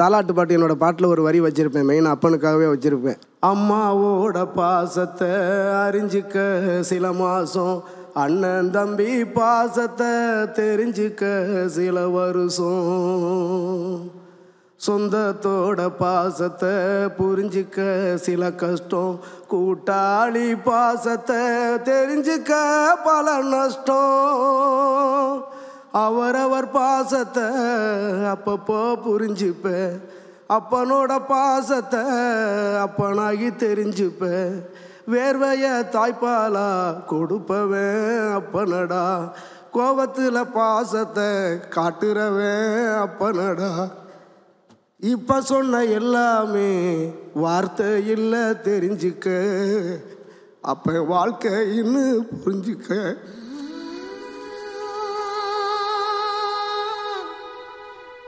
தாலாட்டு பாட்டு என்னோட பாட்டில் ஒரு வரி வச்சுருப்பேன் மெயின் அப்பனுக்காகவே வச்சுருப்பேன். அம்மாவோட பாசத்தை அறிஞ்சிக்க சில மாதம் அண்ணன் தம்பி பாசத்தை தெரிஞ்சுக்க சில வருஷம். சொந்தத்தோட பாசத்தை புரிஞ்சிக்க சில கஷ்டம் கூட்டாளி பாசத்தை தெரிஞ்சுக்க பல நஷ்டம். அவரவர் பாசத்தை அப்பப்போ புரிஞ்சுப்பேன். அப்பனோட பாசத்தை அப்பனாகி தெரிஞ்சுப்பேன். வேர்வைய தாய்ப்பாலா கொடுப்பவன் அப்பனடா. கோபத்தில் பாசத்தை காட்டுறவன் அப்பனடா. இப்போ சொன்ன எல்லாமே வார்த்தை இல்லை தெரிஞ்சுக்க அப்பன் வாழ்க்கை இன்னும் புரிஞ்சுக்க.